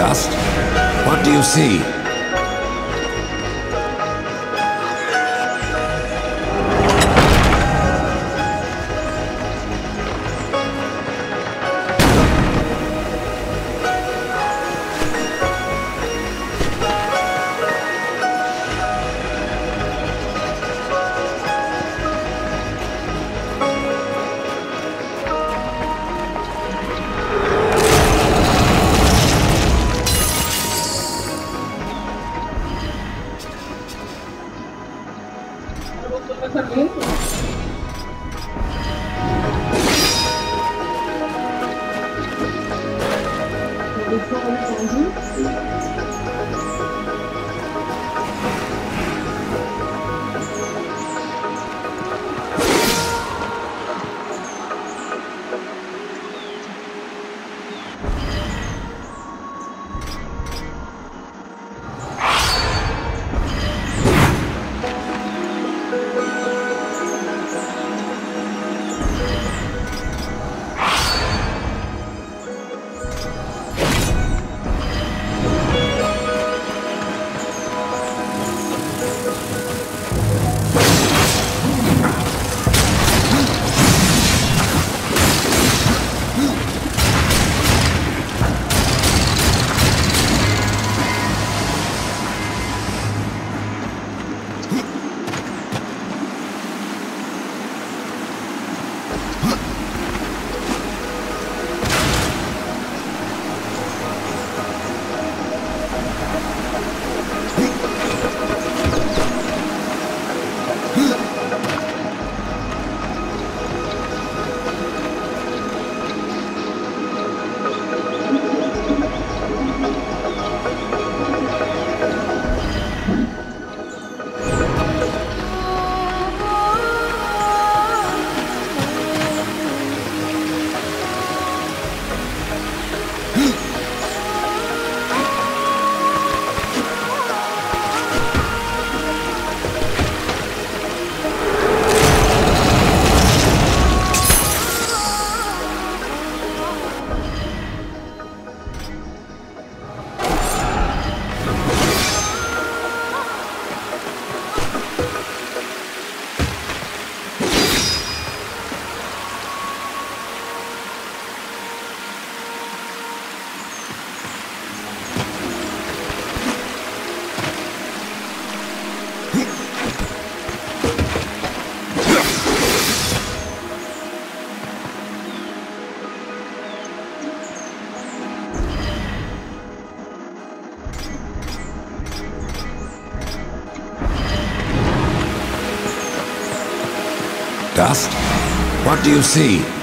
Dust? What do you see? Thank you. What do you see?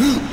Huh?